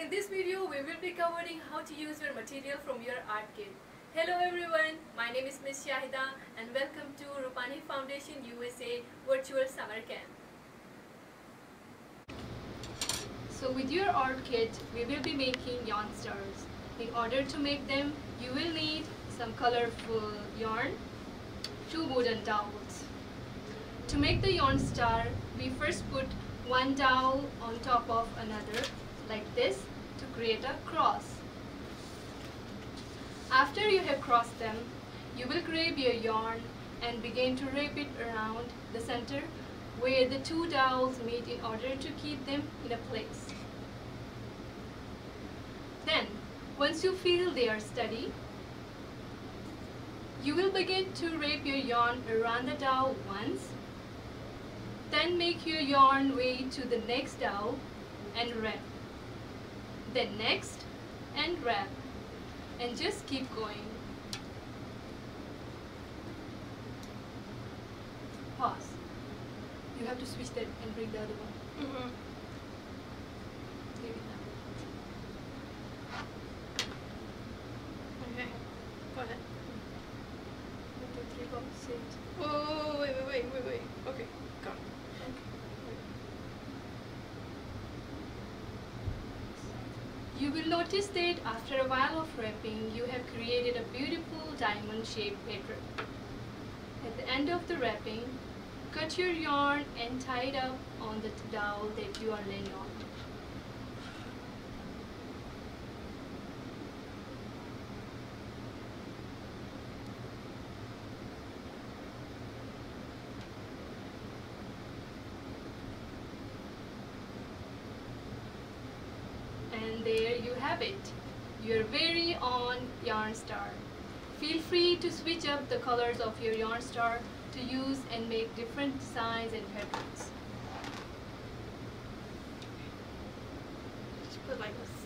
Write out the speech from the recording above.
In this video, we will be covering how to use your material from your art kit. Hello everyone, my name is Ms. Shahida and welcome to Rupani Foundation USA Virtual Summer Camp. So with your art kit, we will be making yarn stars. In order to make them, you will need some colorful yarn, two wooden dowels. To make the yarn star, we first put one dowel on top of another like this to create a cross. After you have crossed them, you will grab your yarn and begin to wrap it around the center where the two dowels meet in order to keep them in a place. Then, once you feel they are steady, you will begin to wrap your yarn around the dowel once, then make your yarn way to the next dowel and wrap then next and wrap and just keep going. Pause. You have to switch that and bring the other one. Mm-hmm. Leave. Okay. Go ahead. One, two, three, go. Sit. Whoa, wait, wait, wait, wait, wait. Okay, go. You will notice that after a while of wrapping, you have created a beautiful diamond-shaped pattern. At the end of the wrapping, cut your yarn and tie it up on the dowel that you are laying on. And there have it, your very own yarn star. Feel free to switch up the colors of your yarn star to use and make different designs and patterns. Just put like still.